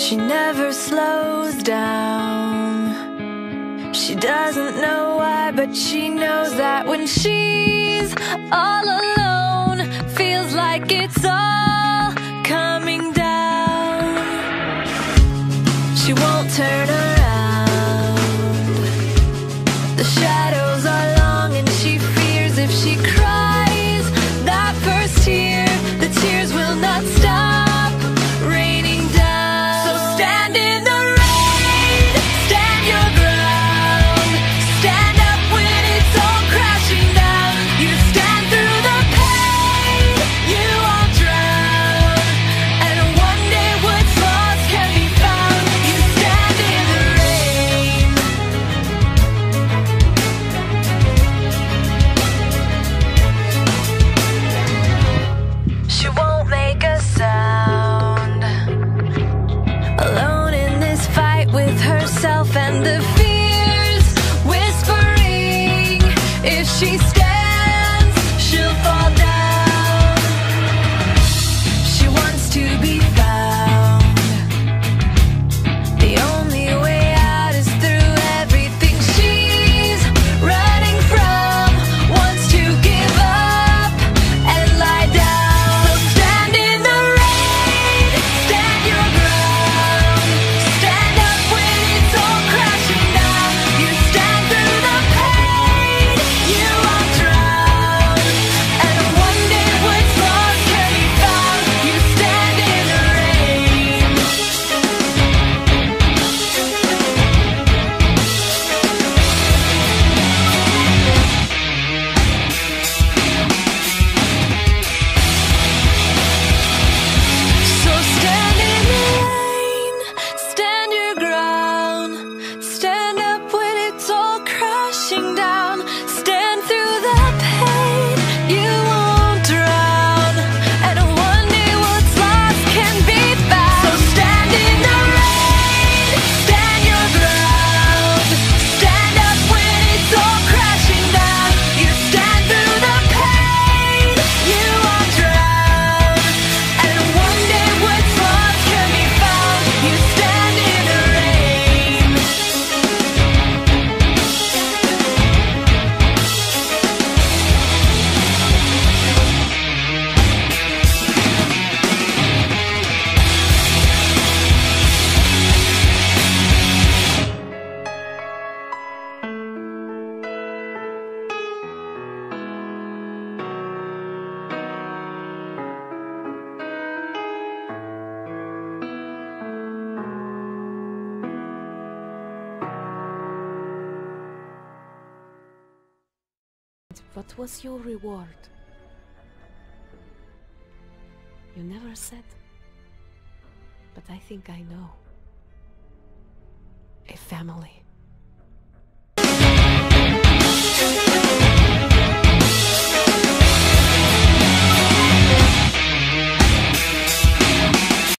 She never slows down. She doesn't know why, but she knows that when she's all alone, feels like it's all. herself and the fears whispering. If she's What was your reward? You never said, but I think I know. A family.